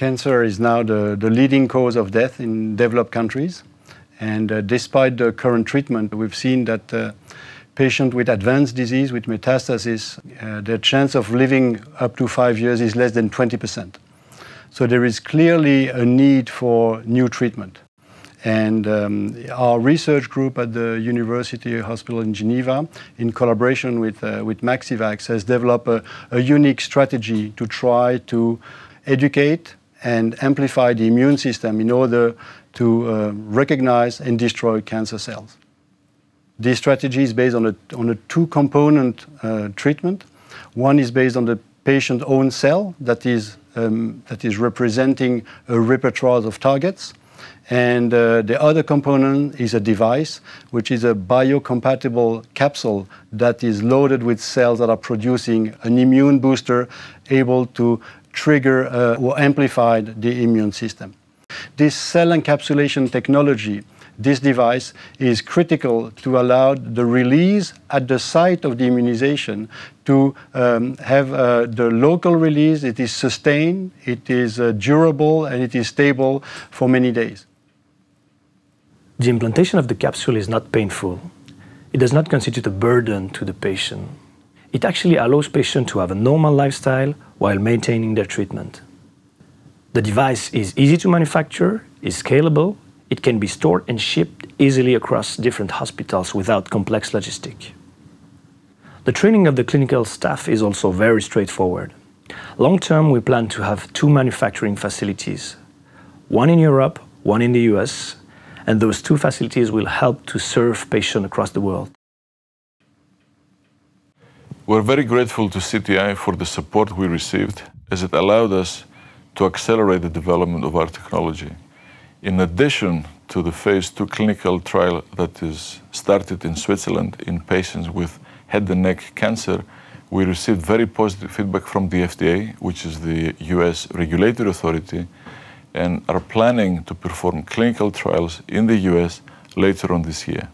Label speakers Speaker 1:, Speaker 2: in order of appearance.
Speaker 1: Cancer is now the, the leading cause of death in developed countries. And uh, despite the current treatment, we've seen that uh, patients with advanced disease, with metastasis, uh, their chance of living up to five years is less than 20%. So there is clearly a need for new treatment. And um, our research group at the University Hospital in Geneva, in collaboration with, uh, with Maxivax, has developed a, a unique strategy to try to educate and amplify the immune system in order to uh, recognize and destroy cancer cells. This strategy is based on a, on a two-component uh, treatment. One is based on the patient's own cell that is, um, that is representing a repertoire of targets. And uh, the other component is a device, which is a biocompatible capsule that is loaded with cells that are producing an immune booster able to trigger uh, or amplify the immune system. This cell encapsulation technology, this device, is critical to allow the release at the site of the immunization to um, have uh, the local release. It is sustained, it is uh, durable, and it is stable for many days.
Speaker 2: The implantation of the capsule is not painful. It does not constitute a burden to the patient. It actually allows patients to have a normal lifestyle while maintaining their treatment. The device is easy to manufacture, is scalable, it can be stored and shipped easily across different hospitals without complex logistics. The training of the clinical staff is also very straightforward. Long term, we plan to have two manufacturing facilities, one in Europe, one in the US, and those two facilities will help to serve patients across the world.
Speaker 3: We're very grateful to CTI for the support we received as it allowed us to accelerate the development of our technology. In addition to the phase two clinical trial that is started in Switzerland in patients with head and neck cancer, we received very positive feedback from the FDA, which is the US regulatory authority, and are planning to perform clinical trials in the US later on this year.